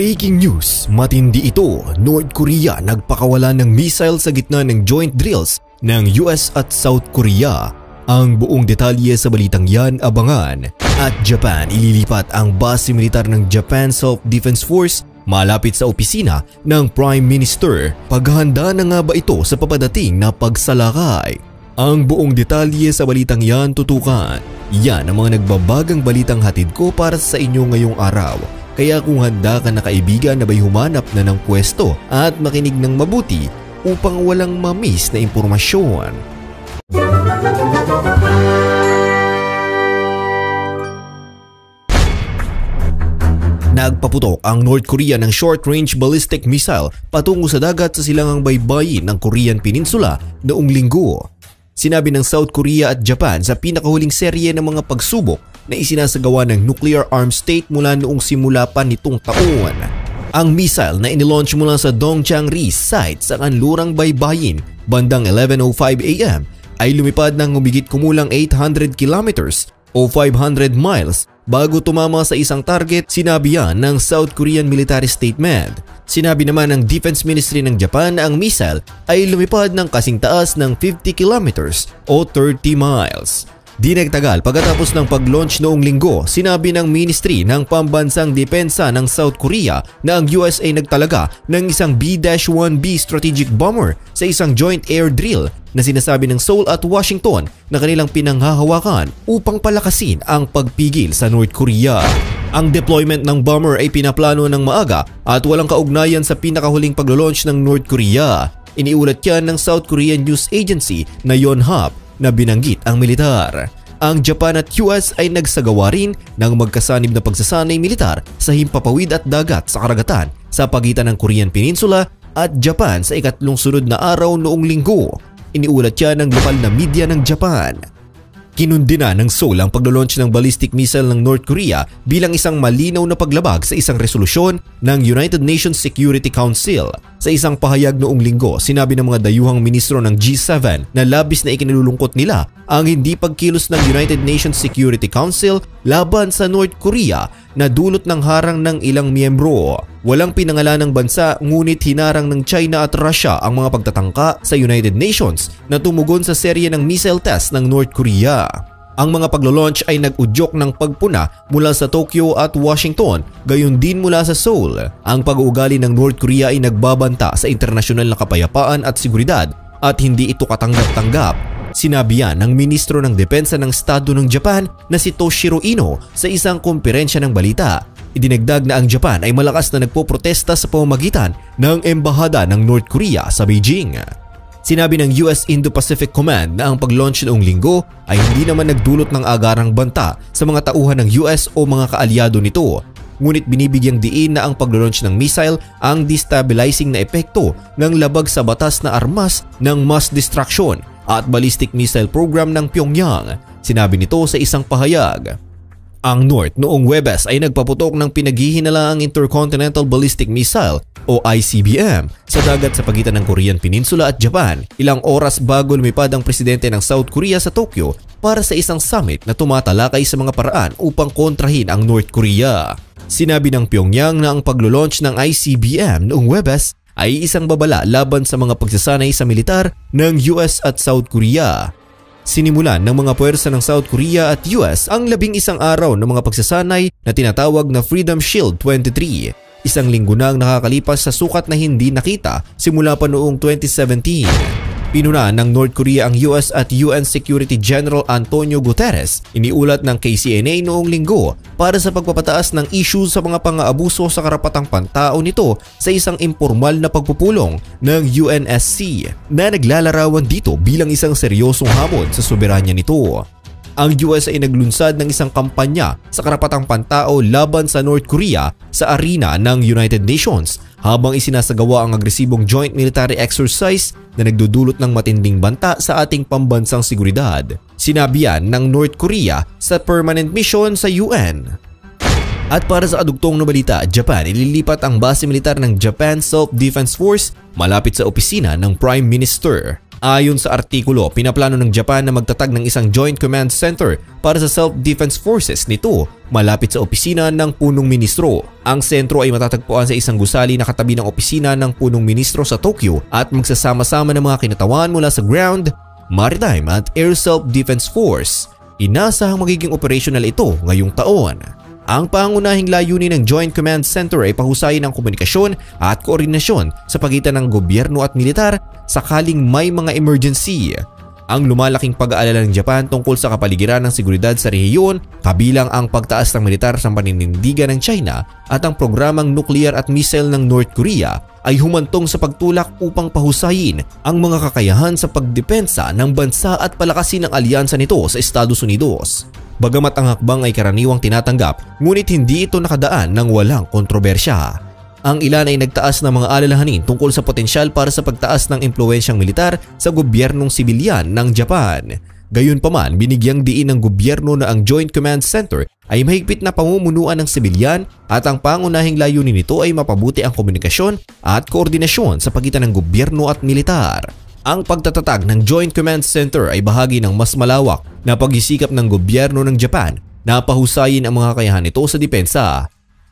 Breaking news, matindi ito. North Korea nagpakawala ng missile sa gitna ng joint drills ng US at South Korea. Ang buong detalye sa balitang yan abangan. At Japan ililipat ang base militar ng Japan Self-Defense Force malapit sa opisina ng Prime Minister. Paghahanda na nga ba ito sa papadating na pagsalakay? Ang buong detalye sa balitang yan tutukan. Yan ang mga nagbabagang balitang hatid ko para sa inyo ngayong araw. Kaya kung handa ka na kaibigan na ba'y humanap na ng pwesto at makinig ng mabuti upang walang mamiss na impormasyon. Nagpaputok ang North Korea ng short-range ballistic missile patungo sa dagat sa silangang baybayin ng Korean Peninsula noong linggo. Sinabi ng South Korea at Japan sa pinakahuling serye ng mga pagsubok na isinasagawa ng nuclear armed state mula noong simula pa nitong taon. Ang missile na inilaunch mula sa Dongchang-ri site sa kanlurang baybayin bandang 11.05 am ay lumipad ng humigit kumulang 800 kilometers o 500 miles bago tumama sa isang target sinabi yan ng South Korean military statement. Sinabi naman ng Defense Ministry ng Japan na ang missile ay lumipad ng kasing taas ng 50 kilometers o 30 miles. Di nagtagal pagkatapos ng pag-launch noong linggo, sinabi ng Ministry ng Pambansang Depensa ng South Korea na ang USA nagtalaga ng isang B-1B strategic bomber sa isang joint air drill na sinasabi ng Seoul at Washington na kanilang pinanghahawakan upang palakasin ang pagpigil sa North Korea. Ang deployment ng bomber ay pinaplano ng maaga at walang kaugnayan sa pinakahuling paglo-launch ng North Korea. Iniulat yan ng South Korean news agency na Yonhap na binanggit ang militar. Ang Japan at US ay nagsagawa rin ng magkasanib na pagsasanay militar sa himpapawid at dagat sa karagatan sa pagitan ng Korean Peninsula at Japan sa ikatlong sunod na araw noong linggo. Iniulat yan ng lokal na media ng Japan. Kinundi na ng Seoul ang paglo-launch ng ballistic missile ng North Korea bilang isang malinaw na paglabag sa isang resolusyon ng United Nations Security Council. Sa isang pahayag noong linggo, sinabi ng mga dayuhang ministro ng G7 na labis na ikinalulungkot nila ang hindi pagkilos ng United Nations Security Council laban sa North Korea na dulot ng harang ng ilang miyembro. Walang pinangalan ng bansa ngunit hinarang ng China at Russia ang mga pagtatangka sa United Nations na tumugon sa serye ng missile test ng North Korea. Ang mga paglo-launch ay nag-udyok ng pagpuna mula sa Tokyo at Washington, gayon din mula sa Seoul. Ang pag-uugali ng North Korea ay nagbabanta sa internasyonal na kapayapaan at seguridad at hindi ito katanggap-tanggap. Sinabi yan ng Ministro ng Depensa ng Estado ng Japan na si Toshiro Ino sa isang komperensya ng balita. Idinagdag na ang Japan ay malakas na nagpoprotesta sa pamamagitan ng embahada ng North Korea sa Beijing. Sinabi ng US Indo-Pacific Command na ang pag-launch noong linggo ay hindi naman nagdulot ng agarang banta sa mga tauhan ng US o mga kaalyado nito. Ngunit binibigyang diin na ang pag-launch ng missile ang destabilizing na epekto ng labag sa batas na armas ng mass destruction at ballistic missile program ng Pyongyang. Sinabi nito sa isang pahayag. Ang North noong Webes ay nagpaputok ng pinaghihinalaang Intercontinental Ballistic Missile o ICBM sa dagat sa pagitan ng Korean Peninsula at Japan ilang oras bago lumipad ang presidente ng South Korea sa Tokyo para sa isang summit na tumatalakay sa mga paraan upang kontrahin ang North Korea. Sinabi ng Pyongyang na ang paglo-launch ng ICBM noong Webes ay isang babala laban sa mga pagsasanay sa militar ng US at South Korea Sinimulan ng mga puwersa ng South Korea at US ang labing isang araw ng mga pagsasanay na tinatawag na Freedom Shield 23. Isang linggo na ang nakakalipas sa sukat na hindi nakita simula pa noong 2017. Pinuna ng North Korea ang US at UN Security General Antonio Guterres. Iniulat ng KCNA noong linggo para sa pagpapataas ng issue sa mga pang-aabuso sa karapatang pantao nito sa isang impormal na pagpupulong ng UNSC na naglalarawan dito bilang isang seryosong hamon sa soberanya nito ang US ay naglunsad ng isang kampanya sa karapatang pantao laban sa North Korea sa arena ng United Nations habang isinasagawa ang agresibong joint military exercise na nagdudulot ng matinding banta sa ating pambansang seguridad. Sinabi yan ng North Korea sa permanent mission sa UN. At para sa adugtong na balita, Japan ililipat ang base militar ng Japan Self-Defense Force malapit sa opisina ng Prime Minister. Ayon sa artikulo, pinaplano ng Japan na magtatag ng isang Joint Command Center para sa Self-Defense Forces nito malapit sa opisina ng punong ministro. Ang sentro ay matatagpuan sa isang gusali na katabi ng opisina ng punong ministro sa Tokyo at magsasama-sama ng mga kinatawan mula sa ground, maritime at air self-defense force. Inasahang magiging operational ito ngayong taon. Ang pangunahing layunin ng Joint Command Center ay pahusayin ang komunikasyon at koordinasyon sa pagitan ng gobyerno at militar sakaling may mga emergency. Ang lumalaking pag-aalala ng Japan tungkol sa kapaligiran ng seguridad sa rehiyon kabilang ang pagtaas ng militar sa paninindigan ng China at ang programang nuklear at missile ng North Korea ay humantong sa pagtulak upang pahusayin ang mga kakayahan sa pagdepensa ng bansa at palakasin ang alyansa nito sa Estados Unidos. Bagamat ang hakbang ay karaniwang tinatanggap, ngunit hindi ito nakadaan ng walang kontrobersya. Ang ilan ay nagtaas ng mga alalahanin tungkol sa potensyal para sa pagtaas ng impluensyang militar sa gobyernong sibilyan ng Japan. Gayunpaman, binigyang diin ng gobyerno na ang Joint Command Center ay mahigpit na pamumunuan ng sibilyan at ang pangunahing layunin nito ay mapabuti ang komunikasyon at koordinasyon sa pagitan ng gobyerno at militar. Ang pagtatatag ng Joint Command Center ay bahagi ng mas malawak na pag-isikap ng gobyerno ng Japan na pahusayin ang mga kakayahan nito sa depensa.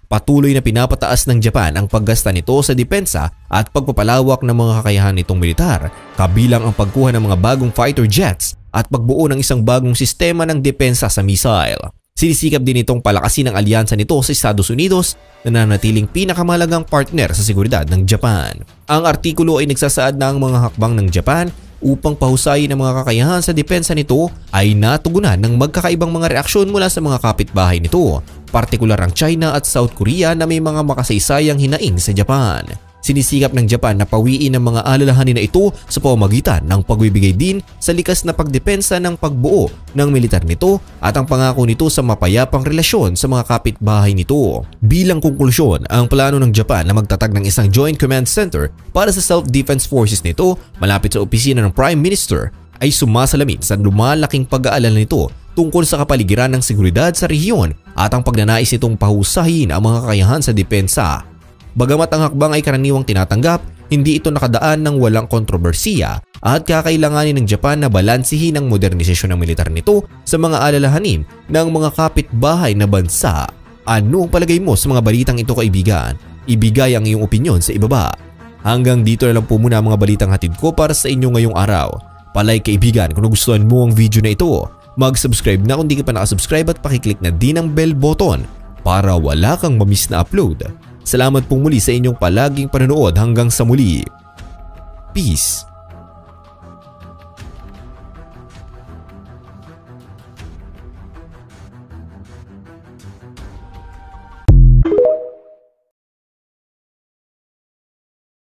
Patuloy na pinapataas ng Japan ang paggasta nito sa depensa at pagpapalawak ng mga kakayahan nitong militar kabilang ang pagkuha ng mga bagong fighter jets at pagbuo ng isang bagong sistema ng depensa sa missile. Sinisikap din itong palakasin ang alyansa nito sa Estados Unidos na nanatiling pinakamalagang partner sa seguridad ng Japan. Ang artikulo ay nagsasaad na ang mga hakbang ng Japan upang pahusayin ang mga kakayahan sa depensa nito ay natugunan ng magkakaibang mga reaksyon mula sa mga kapitbahay nito, partikular ang China at South Korea na may mga makasaysayang hinaing sa Japan. Sinisikap ng Japan na pawiin ang mga alalahanin na ito sa pamamagitan ng pagbibigay din sa likas na pagdepensa ng pagbuo ng militar nito at ang pangako nito sa mapayapang relasyon sa mga kapitbahay nito. Bilang konklusyon, ang plano ng Japan na magtatag ng isang Joint Command Center para sa self-defense forces nito malapit sa opisina ng Prime Minister ay sumasalamin sa lumalaking pag-aalala nito tungkol sa kapaligiran ng seguridad sa rehiyon at ang pagnanais nitong pahusahin ang mga kakayahan sa depensa Bagamat ang hakbang ay karaniwang tinatanggap, hindi ito nakadaan ng walang kontrobersiya at kakailanganin ng Japan na balansihin ang modernisasyon ng militar nito sa mga alalahanin ng mga kapitbahay na bansa. Ano ang palagay mo sa mga balitang ito kaibigan? Ibigay ang iyong opinion sa ibaba. Hanggang dito na lang po muna ang mga balitang hatid ko para sa inyo ngayong araw. Palike kaibigan kung nagustuhan mo ang video na ito. Mag-subscribe na kung di ka pa nakasubscribe at pakiclick na din ang bell button para wala kang mamiss na upload. Salamat po muli sa inyong palaging panonood hanggang sa muli. Peace.